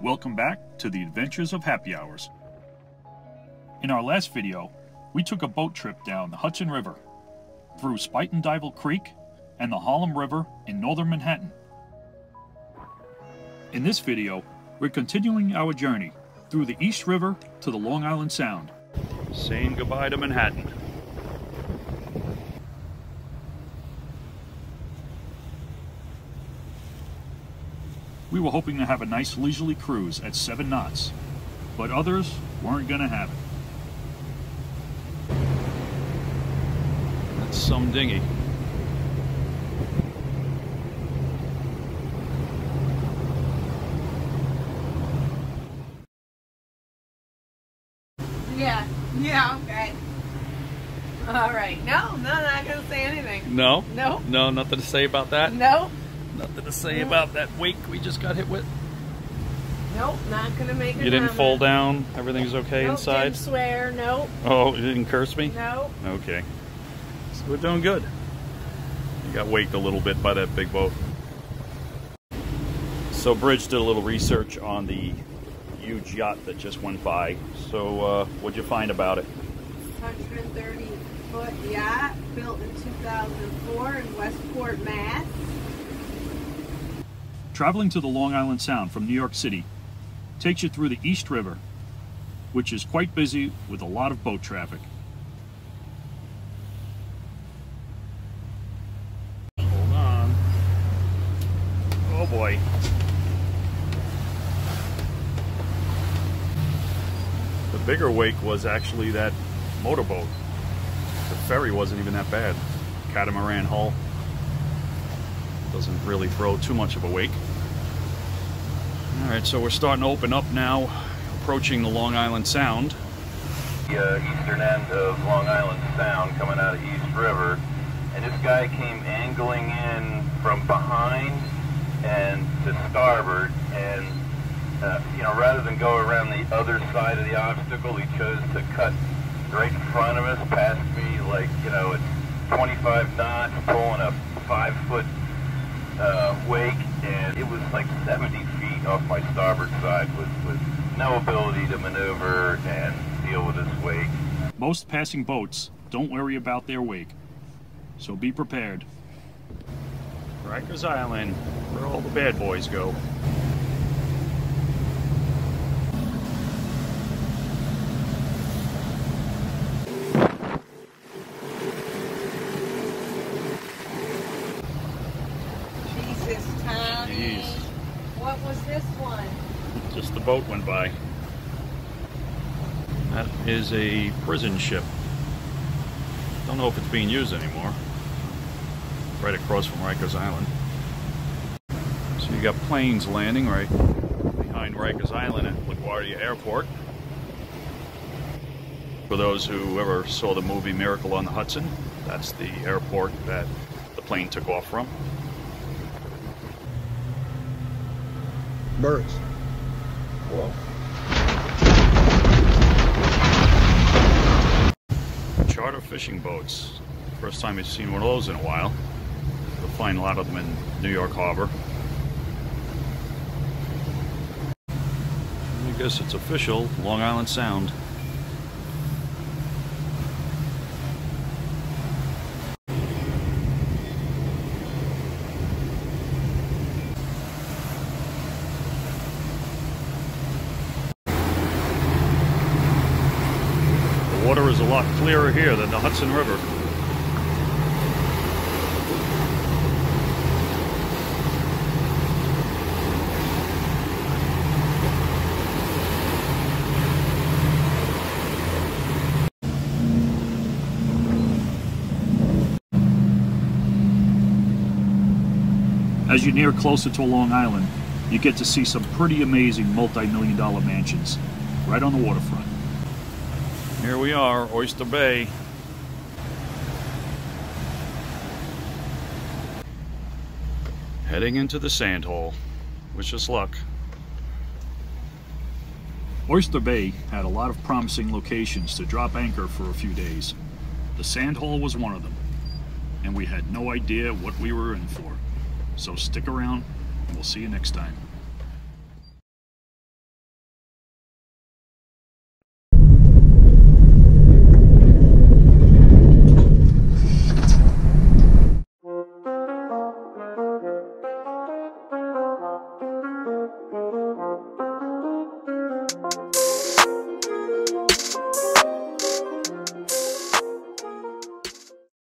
Welcome back to the Adventures of Happy Ours. In our last video, we took a boat trip down the Hudson River, through Spuyten Duyvil Creek and the Harlem River in northern Manhattan. In this video, we're continuing our journey through the East River to the Long Island Sound. Saying goodbye to Manhattan. We were hoping to have a nice leisurely cruise at 7 knots, but others weren't going to have it. That's some dinghy. Yeah. Yeah, okay. All right. No, no, not going to say anything. No? No. No, nothing to say about that? No. Nothing to say about that wake we just got hit with? Nope, not going to make it. You didn't comment. fall down? Everything's okay Nope, inside? Didn't swear. Nope. Oh, you didn't curse me? No. Okay. So we're doing good. You got waked a little bit by that big boat. So Bridge did a little research on the huge yacht that just went by. So uh, what'd you find about it? 130 foot yacht built in 2004 in Westport, Mass. Traveling to the Long Island Sound from New York City takes you through the East River, which is quite busy with a lot of boat traffic. Hold on. Oh boy. The bigger wake was actually that motorboat. The ferry wasn't even that bad. Catamaran hull. Doesn't really throw too much of a wake. All right, so we're starting to open up now, approaching the Long Island Sound. the uh, eastern end of Long Island Sound coming out of East River, and this guy came angling in from behind and to starboard, and uh, you know, rather than go around the other side of the obstacle, he chose to cut right in front of us, past me, like you know, at 25 knots, pulling a five-foot uh, wake, and it was like 70 feet off my starboard side with, with no ability to maneuver and deal with this wake. Most passing boats don't worry about their wake, so be prepared. Rikers Island, where all the bad boys go. Jeez. What was this one? Just the boat went by. That is a prison ship. Don't know if it's being used anymore. Right across from Rikers Island. So you got planes landing right behind Rikers Island at LaGuardia Airport. For those who ever saw the movie Miracle on the Hudson, that's the airport that the plane took off from. Birds. Whoa. charter fishing boats. First time I've seen one of those in a while. You'll find a lot of them in New York Harbor. I guess it's official, Long Island Sound. Water is a lot clearer here than the Hudson River. As you near closer to Long Island, you get to see some pretty amazing multi-million dollar mansions right on the waterfront. Here we are, Oyster Bay. Heading into the sand hole. Wish us luck. Oyster Bay had a lot of promising locations to drop anchor for a few days. The sand hole was one of them, and we had no idea what we were in for. So stick around, and we'll see you next time.